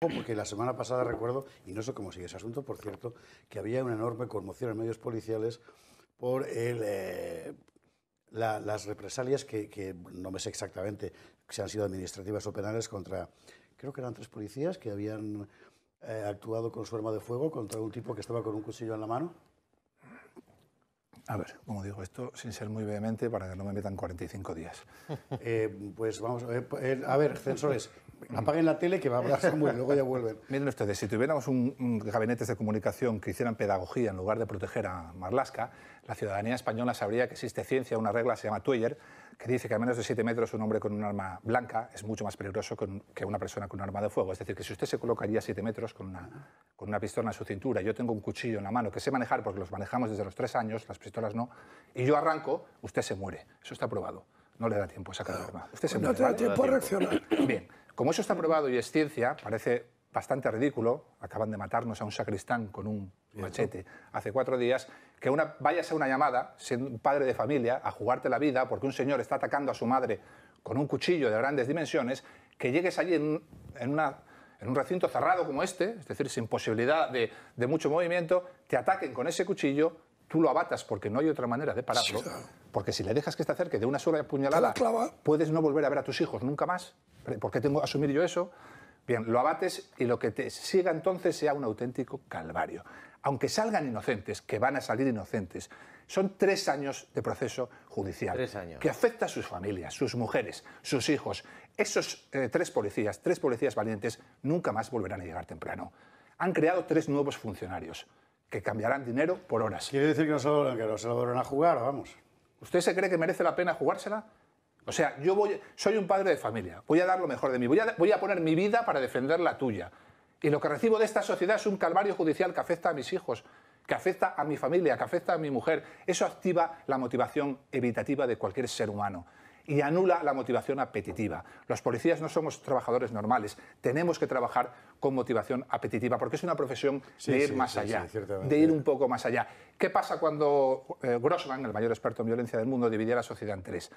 porque la semana pasada recuerdo, y no sé cómo sigue ese asunto, por cierto, que había una enorme conmoción en medios policiales por el, eh, la- las represalias que, que no me sé exactamente si han sido administrativas o penales contra, creo que eran tres policías que habían eh, actuado con su arma de fuego contra un tipo que estaba con un cuchillo en la mano. A ver, como digo, esto sin ser muy vehemente para que no me metan 45 días. Eh, pues vamos a ver, a ver, censores, apaguen la tele que va a hablar Samuel, luego ya vuelven. Miren ustedes, si tuviéramos un, un gabinetes de comunicación que hicieran pedagogía en lugar de proteger a Marlaska, la ciudadanía española sabría que existe ciencia, una regla se llama Twitter, que dice que a menos de 7 metros un hombre con un arma blanca es mucho más peligroso que, un- que una persona con un arma de fuego. Es decir, que si usted se colocaría a 7 metros con una, con una pistola en su cintura, yo tengo un cuchillo en la mano que sé manejar porque los manejamos desde los 3 años, las pistolas no, y yo arranco, usted se muere. Eso está probado. No le da tiempo a sacar el arma. Usted se No te da tiempo a reaccionar. Bien, como eso está probado y es ciencia, parece bastante ridículo, acaban de matarnos a un sacristán con un machete hace cuatro días, que una, vayas a una llamada, siendo un padre de familia, a jugarte la vida porque un señor está atacando a su madre con un cuchillo de grandes dimensiones, que llegues allí en, un- en una- en un recinto cerrado como este, es decir, sin posibilidad de, de mucho movimiento, te ataquen con ese cuchillo, tú lo abatas porque no hay otra manera de pararlo, porque si le dejas que te acerque de una sola puñalada, Te la clava. puedes no volver a ver a tus hijos nunca más. ¿Por qué tengo que asumir yo eso? Bien, lo abates y lo que te siga entonces sea un auténtico calvario. Aunque salgan inocentes, que van a salir inocentes, son tres años de proceso judicial. Tres años. Que afecta a sus familias, sus mujeres, sus hijos. Esos eh, tres policías, tres policías valientes, nunca más volverán a llegar temprano. Han creado tres nuevos funcionarios que cambiarán dinero por horas. Quiere decir que no se lo, que no se lo van a jugar, vamos. ¿Usted se cree que merece la pena jugársela? O sea, yo voy, soy un padre de familia, voy a dar lo mejor de mí, voy a, voy a poner mi vida para defender la tuya. Y lo que recibo de esta sociedad es un calvario judicial que afecta a mis hijos, que afecta a mi familia, que afecta a mi mujer. Eso activa la motivación evitativa de cualquier ser humano y anula la motivación apetitiva. Los policías no somos trabajadores normales, tenemos que trabajar con motivación apetitiva porque es una profesión Sí, de ir sí, más sí, allá, de ir un poco más allá. ¿Qué pasa cuando eh, Grossman, el mayor experto en violencia del mundo, dividía la sociedad en tres?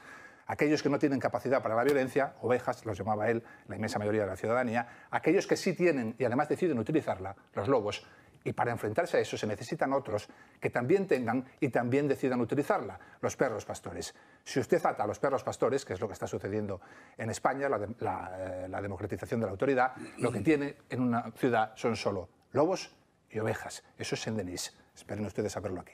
Aquellos que no tienen capacidad para la violencia, ovejas, los llamaba él, la inmensa mayoría de la ciudadanía, aquellos que sí tienen y además deciden utilizarla, los lobos, y para enfrentarse a eso se necesitan otros que también tengan y también decidan utilizarla, los perros pastores. Si usted ata a los perros pastores, que es lo que está sucediendo en España, la, eh, democratización de la autoridad, lo que tiene en una ciudad son solo lobos y ovejas. Eso es Saint-Denis. Esperen ustedes a verlo aquí.